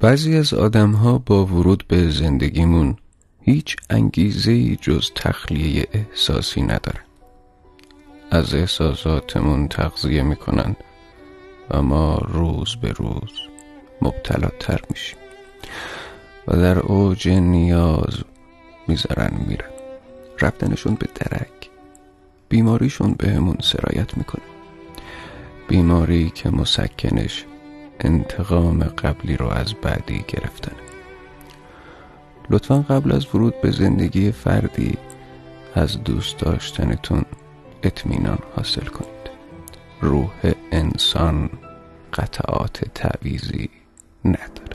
بعضی از آدم ها با ورود به زندگیمون هیچ انگیزه جز تخلیه احساسی نداره از احساساتمون تغذیه می‌کنن و ما روز به روز مبتلاتر میشیم و در اوج نیاز می‌ذارن میرن. رفتنشون به درک بیماریشون بهمون سرایت می‌کنه. بیماری که مسکنش انتقام قبلی رو از بعدی گرفتنه لطفا قبل از ورود به زندگی فردی از دوست داشتنتون اطمینان حاصل کنید. روح انسان قطعات تعویزی نداره.